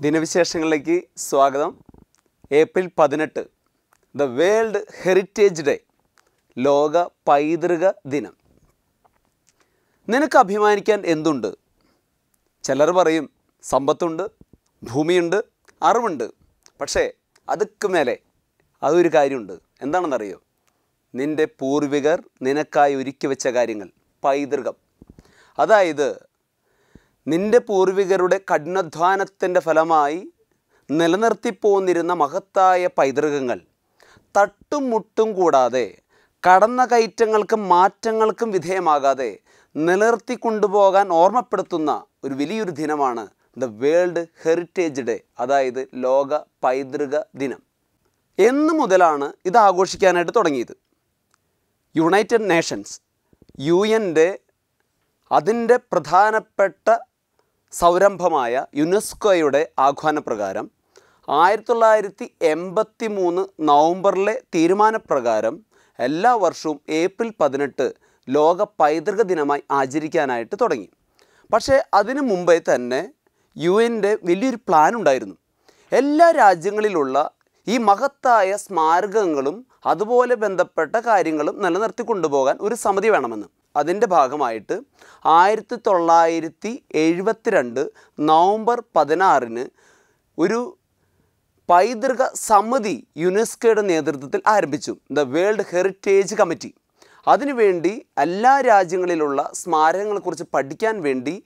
ദിനവിശേഷങ്ങളിലേക്ക് സ്വാഗതം. ഏപ്രിൽ പതിനെട്ട് the world heritage day ലോക പൈതൃക ദിനം. നിനക്ക് അഭിമാനിക്കാൻ എന്തുണ്ട്? ചിലർ പറയും സമ്പത്തുണ്ട് ഭൂമിയുണ്ട് അറിവുണ്ട്. പക്ഷേ അതുക്ക് മേലെ അതൊരു കാര്യമുണ്ട്. എന്താണെന്നറിയോ? നിന്റെ പൂർവികർ നിനക്കായി ഒരുക്കി വെച്ച കാര്യങ്ങൾ പൈതൃകം. അതായത് നിന്റെ പൂർവികരുടെ കഠിനാധ്വാനത്തിന്റെ ഫലമായി നിലനിർത്തിപ്പോന്നിരുന്ന മഹത്തായ പൈതൃകങ്ങൾ. തട്ടും മുട്ടും കൂടാതെ കടന്ന കയറ്റങ്ങൾക്കും മാറ്റങ്ങൾക്കും വിധേയമാകാതെ നിലനിർത്തി കൊണ്ടുപോകാൻ ഓർമ്മപ്പെടുത്തുന്ന ഒരു വലിയൊരു ദിനമാണ് ദ വേൾഡ് ഹെറിറ്റേജ് ഡേ അതായത് ലോക പൈതൃക ദിനം. എന്ന് മുതലാണ് ഇത് ആഘോഷിക്കാനായിട്ട് തുടങ്ങിയത്. യുണൈറ്റഡ് നേഷൻസ് യു എന്റെ അതിന്റെ പ്രധാനപ്പെട്ട സംരംഭമായ യുനെസ്കോയുടെ ആഹ്വാനപ്രകാരം ആയിരത്തി തൊള്ളായിരത്തി എൺപത്തി മൂന്ന് നവംബറിലെ തീരുമാനപ്രകാരം എല്ലാ വർഷവും ഏപ്രിൽ പതിനെട്ട് ലോക പൈതൃക ദിനമായി ആചരിക്കാനായിട്ട് തുടങ്ങി. പക്ഷേ അതിനു മുമ്പേ തന്നെ യു എന്റെ വലിയൊരു പ്ലാൻ ഉണ്ടായിരുന്നു. എല്ലാ രാജ്യങ്ങളിലുള്ള ഈ മഹത്തായ സ്മാരകങ്ങളും അതുപോലെ ബന്ധപ്പെട്ട കാര്യങ്ങളും നിലനിർത്തി കൊണ്ടുപോകാൻ ഒരു സമിതി വേണമെന്ന്. അതിന്റെ ഭാഗമായിട്ട് ആയിരത്തി തൊള്ളായിരത്തി എഴുപത്തിരണ്ട് നവംബർ പതിനാറിന് ഒരു പൈതൃക സമിതി യുനെസ്കോയുടെ നേതൃത്വത്തിൽ ആരംഭിച്ചു. The world heritage committee. അതിനുവേണ്ടി എല്ലാ രാജ്യങ്ങളിലുള്ള സ്മാരകങ്ങളെക്കുറിച്ച് പഠിക്കാൻ വേണ്ടി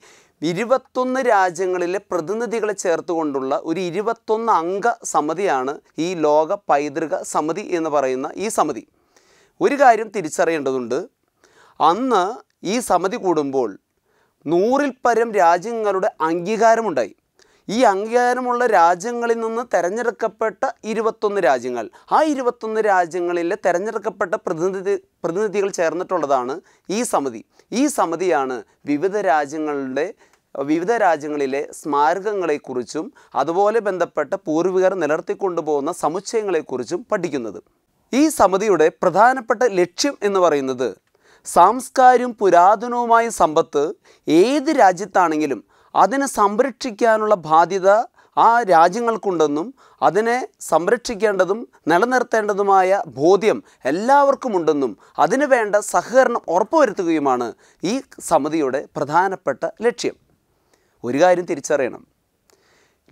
ഇരുപത്തൊന്ന് രാജ്യങ്ങളിലെ പ്രതിനിധികളെ ചേർത്തുകൊണ്ടുള്ള ഒരു ഇരുപത്തൊന്ന് അംഗ സമിതിയാണ് ഈ ലോക പൈതൃക സമിതി എന്ന് പറയുന്ന ഈ സമിതി. ഒരു കാര്യം തിരിച്ചറിയേണ്ടതുണ്ട്. അന്ന് ഈ സമിതി കൂടുമ്പോൾ നൂറിൽ പരം രാജ്യങ്ങളുടെ അംഗീകാരമുണ്ടായി. ഈ അംഗീകാരമുള്ള രാജ്യങ്ങളിൽ നിന്ന് തിരഞ്ഞെടുക്കപ്പെട്ട ഇരുപത്തൊന്ന് രാജ്യങ്ങൾ ആ ഇരുപത്തൊന്ന് രാജ്യങ്ങളിലെ തിരഞ്ഞെടുക്കപ്പെട്ട പ്രതിനിധി പ്രതിനിധികൾ ചേർന്നിട്ടുള്ളതാണ് ഈ സമിതി. ഈ സമിതിയാണ് വിവിധ രാജ്യങ്ങളുടെ വിവിധ രാജ്യങ്ങളിലെ സ്മാരകങ്ങളെക്കുറിച്ചും അതുപോലെ ബന്ധപ്പെട്ട പൂർവികർ നിലർത്തിക്കൊണ്ടുപോകുന്ന സമുച്ചയങ്ങളെക്കുറിച്ചും പഠിക്കുന്നത്. ഈ സമിതിയുടെ പ്രധാനപ്പെട്ട ലക്ഷ്യം എന്ന് പറയുന്നത് സാംസ്കാരും പുരാതനവുമായ സമ്പത്ത് ഏത് രാജ്യത്താണെങ്കിലും അതിനെ സംരക്ഷിക്കാനുള്ള ബാധ്യത ആ രാജ്യങ്ങൾക്കുണ്ടെന്നും അതിനെ സംരക്ഷിക്കേണ്ടതും നിലനിർത്തേണ്ടതുമായ ബോധ്യം എല്ലാവർക്കുമുണ്ടെന്നും അതിനു വേണ്ട സഹകരണം ഉറപ്പുവരുത്തുകയുമാണ് ഈ സമിതിയുടെ പ്രധാനപ്പെട്ട ലക്ഷ്യം. ഒരു കാര്യം തിരിച്ചറിയണം.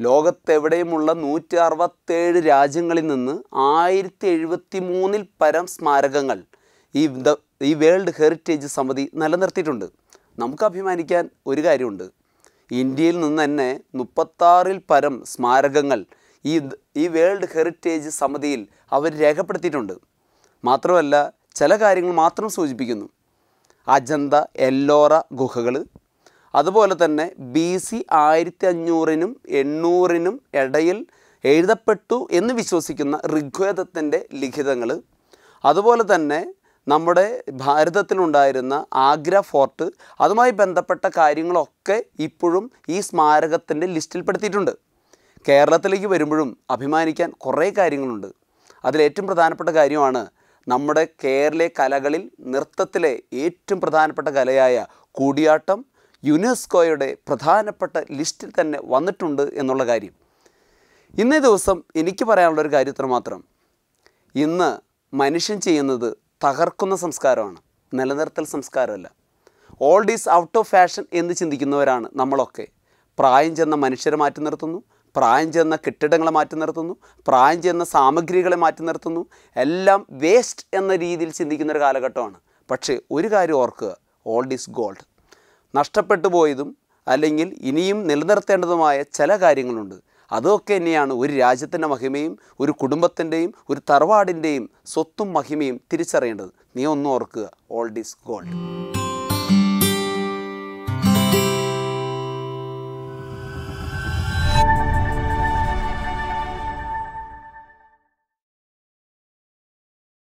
ലോകത്തെവിടെയുമുള്ള നൂറ്റി അറുപത്തേഴ് രാജ്യങ്ങളിൽ നിന്ന് ആയിരത്തി എഴുപത്തി മൂന്നിൽ പരം സ്മാരകങ്ങൾ ഈ ഈ വേൾഡ് ഹെറിറ്റേജ് സമിതി നിലനിർത്തിയിട്ടുണ്ട്. നമുക്ക് അഭിമാനിക്കാൻ ഒരു കാര്യമുണ്ട്. ഇന്ത്യയിൽ നിന്ന് തന്നെ മുപ്പത്താറിൽ പരം സ്മാരകങ്ങൾ ഈ ഈ വേൾഡ് ഹെറിറ്റേജ് സമിതിയിൽ അവർ രേഖപ്പെടുത്തിയിട്ടുണ്ട്. മാത്രമല്ല ചില കാര്യങ്ങൾ മാത്രം സൂചിപ്പിക്കുന്നു. അജന്ത എല്ലോറ ഗുഹകൾ അതുപോലെ തന്നെ ബി സി ആയിരത്തി അഞ്ഞൂറിനും എണ്ണൂറിനും ഇടയിൽ എഴുതപ്പെട്ടു എന്ന് വിശ്വസിക്കുന്ന ഋഗ്വേദത്തിന്റെ ലിഖിതങ്ങൾ. അതുപോലെ തന്നെ നമ്മുടെ ഭാരതത്തിലുണ്ടായിരുന്ന ആഗ്ര ഫോർട്ട് അതുമായി ബന്ധപ്പെട്ട കാര്യങ്ങളൊക്കെ ഇപ്പോഴും ഈ സ്മാരകത്തിന്റെ ലിസ്റ്റിൽപ്പെടുത്തിയിട്ടുണ്ട് കേരളത്തിലേക്ക് വരുമ്പോഴും അഭിമാനിക്കാൻ കുറേ കാര്യങ്ങളുണ്ട്. അതിലേറ്റവും പ്രധാനപ്പെട്ട കാര്യമാണ് നമ്മുടെ കേരളീയ കലകളിൽ നൃത്തത്തിലെ ഏറ്റവും പ്രധാനപ്പെട്ട കലയായ കൂടിയാട്ടം യുനെസ്കോയുടെ പ്രധാനപ്പെട്ട ലിസ്റ്റിൽ തന്നെ വന്നിട്ടുണ്ട് എന്നുള്ള കാര്യം. ഇന്നേ ദിവസം എനിക്ക് പറയാനുള്ളൊരു കാര്യത്തിന് മാത്രം. ഇന്ന് മനുഷ്യൻ ചെയ്യുന്നത് തകർക്കുന്ന സംസ്കാരമാണ്. നിലനിർത്തൽ സംസ്കാരമല്ല. Old is out of fashion എന്ന് ചിന്തിക്കുന്നവരാണ് നമ്മളൊക്കെ. പ്രായം ചെന്ന മനുഷ്യരെ മാറ്റി നിർത്തുന്നു. പ്രായം ചെന്ന കെട്ടിടങ്ങളെ മാറ്റി നിർത്തുന്നു. പ്രായം ചെന്ന സാമഗ്രികളെ മാറ്റി നിർത്തുന്നു. എല്ലാം വേസ്റ്റ് എന്ന രീതിയിൽ ചിന്തിക്കുന്ന ഒരു കാലഘട്ടമാണ്. പക്ഷേ ഒരു കാര്യം ഓർക്കുക. ഓൾഡ് ഈസ് ഗോൾഡ് നഷ്ടപ്പെട്ടു പോയതും അല്ലെങ്കിൽ ഇനിയും നിലനിർത്തേണ്ടതുമായ ചില കാര്യങ്ങളുണ്ട്. അതൊക്കെ തന്നെയാണ് ഒരു രാജ്യത്തിന്റെ മഹിമയും ഒരു കുടുംബത്തിന്റെയും ഒരു തറവാടിന്റെയും സ്വത്തും മഹിമയും തിരിച്ചറിയേണ്ടത്. നീ ഒന്നും ഓർക്കുക ഓൾഡ് ഈസ് ഗോൾഡ്.